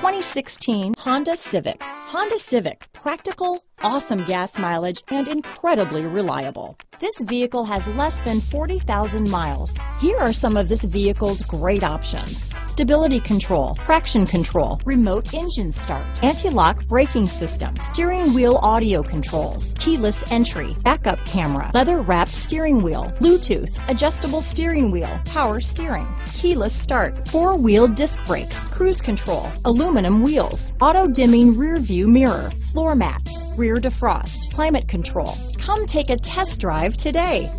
2016 Honda Civic. Honda Civic, practical, awesome gas mileage, and incredibly reliable. This vehicle has less than 40,000 miles. Here are some of this vehicle's great options. Stability control, traction control, remote engine start, anti-lock braking system, steering wheel audio controls, keyless entry, backup camera, leather wrapped steering wheel, Bluetooth, adjustable steering wheel, power steering, keyless start, four wheel disc brakes, cruise control, aluminum wheels, auto dimming rear view mirror, floor mats, rear defrost, climate control. Come take a test drive today.